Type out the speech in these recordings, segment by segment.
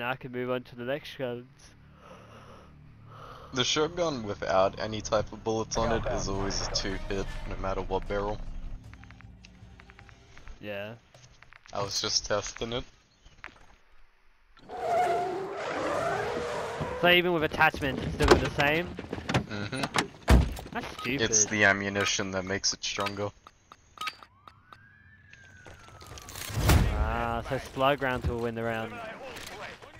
now I can move on to the next guns. The shotgun without any type of bullets on it is always a two hit, no matter what barrel. Yeah. I was just testing it. So even with attachments, it's still the same? hmm That's stupid. It's the ammunition that makes it stronger. Ah, so slug rounds will win the round. Mhm. Oh my god!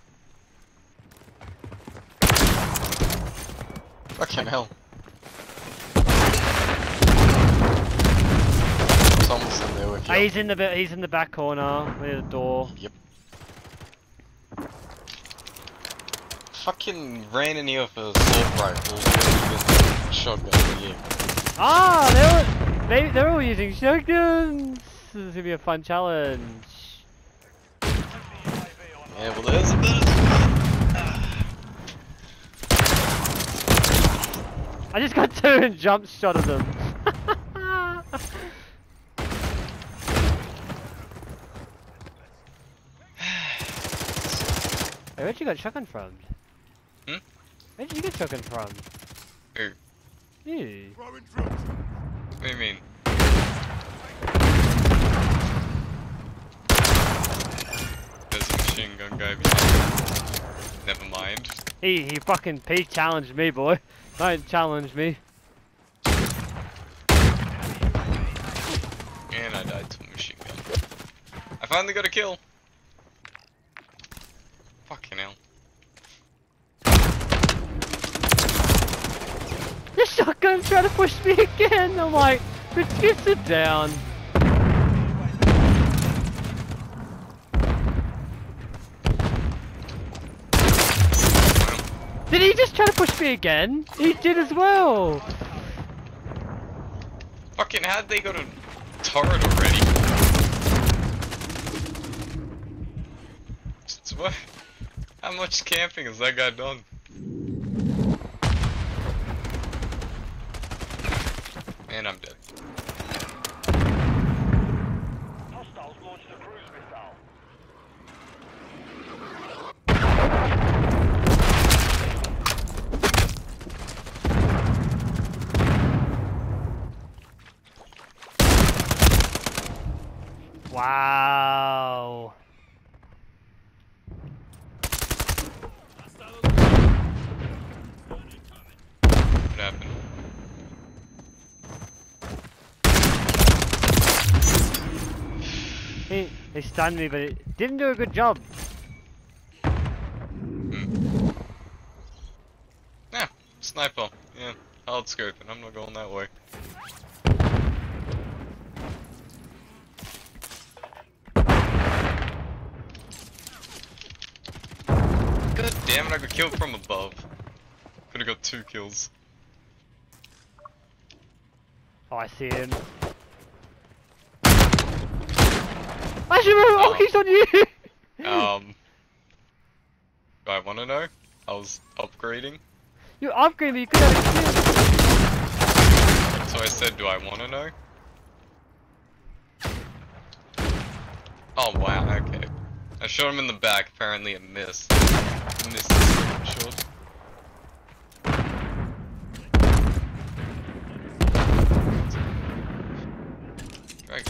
Fucking hell. Someone's in there with Ah, you. he's in the. He's in the back corner with the door. Yep. Fucking ran in here for a assault rifle, shotgun here. Ah, they're they they're all using shotguns. This is gonna be a fun challenge. Yeah, well there's a bit of... I just got two and jump shot of them. Hey, where'd you get shotgun from? Hmm? Where'd you get shotgun from? Who? You. What do you mean? There's a machine gun guy behind. Never mind. He he fucking he challenged me, boy. Don't challenge me. And I died to a machine gun. I finally got a kill! Fucking hell. The shotgun's trying to push me again. I'm like, you sit down. Did he just try to push me again? He did as well. Fucking how'd they go to turret already? What? How much camping has that guy done? And I'm dead. He he stunned me, but it didn't do a good job. Hmm. Yeah, sniper. Yeah, hard scoping. I'm not going that way. God damn it, I got killed from above. Could've got two kills. Oh, I see him. Should. Oh, he's on you. Um, do I wanna know? I was upgrading, you upgrade me. You could have so I said, do I wanna know? Oh wow, okay. I shot him in the back, apparently it missed. Missed the second shot. Right.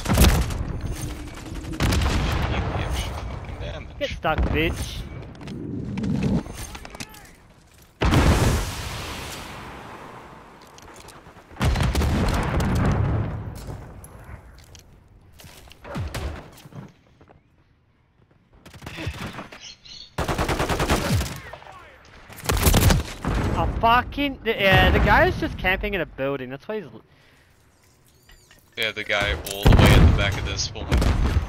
You give extra fucking damage. Get stuck, bitch. A fucking yeah, the guy is just camping in a building. That's why he's. Yeah, the guy all the way at the back of this spawn.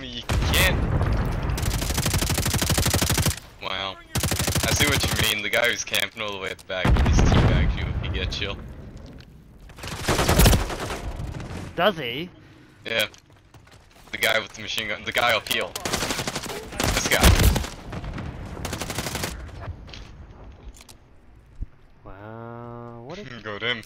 me you can't. Wow. I see what you mean. The guy who's camping all the way at the back, he just teabags you if he gets you. Does he? Yeah. The guy with the machine gun. The guy up here. This guy. Wow. What? Go to him.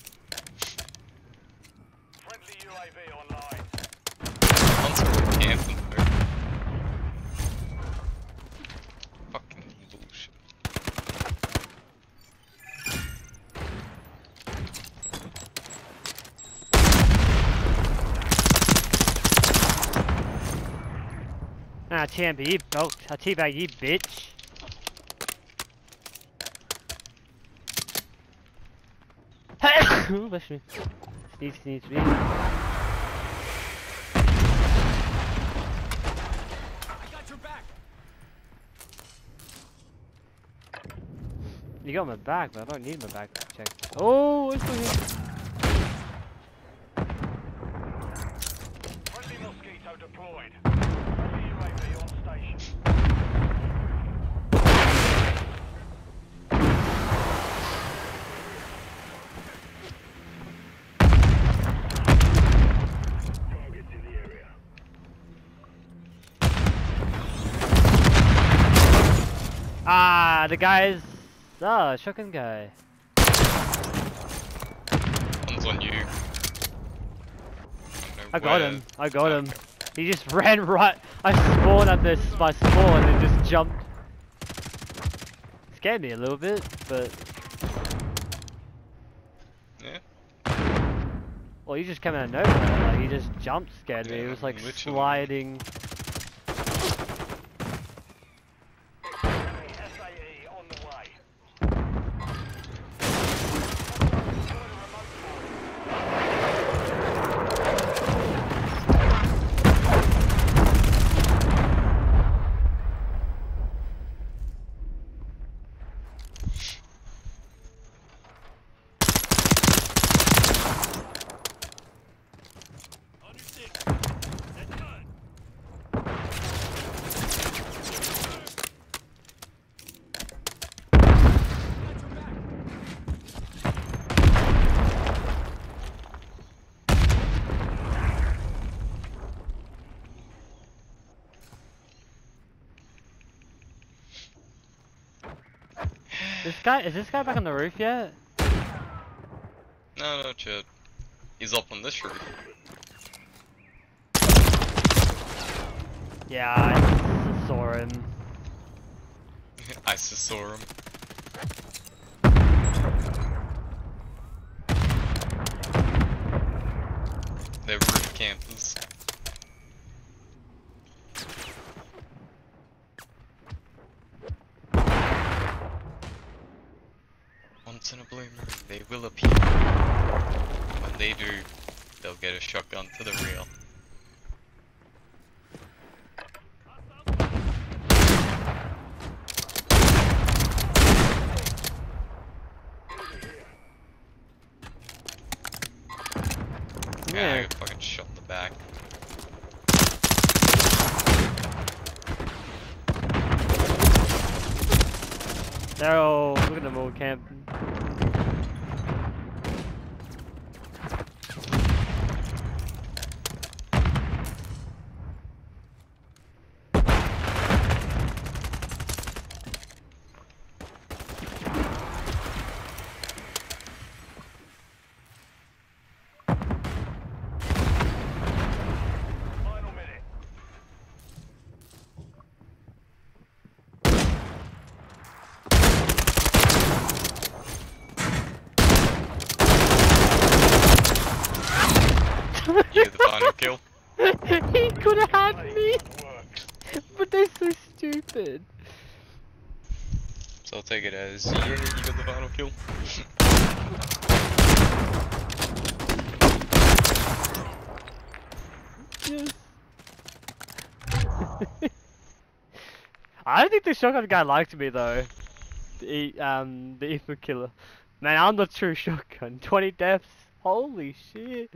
Ah, Chamber, you oh, I teabag you, bitch. Bless me. Sneeze, sneeze, sneeze. You got my back, but I don't need my back check. Oh, it's still here. Ah, the guy's ah shotgun guy. One's on you. I got him. I got him. He just ran right. I spawned at this my spawn and just jumped. Scared me a little bit, but Yeah. well, he just came out of nowhere. Like he just jumped, scared me. It was like literally. sliding. This guy is this guy back on the roof yet? No, no, Chad. He's up on this roof. Yeah, I saw him. I saw him. They're roof campers. Once in a blue moon, they will appear. When they do, they'll get a shotgun to the rear. Yeah, I got fucking shot in the back. They're look at them all camping. Final minute. You the final kill. he could have had me, but they're so stupid. So I'll take it as yeah, you got the final kill. Yes. I don't think the shotgun guy liked me though. The E- um the Ethan killer. Man, I'm the true shotgun. 20 deaths. Holy shit.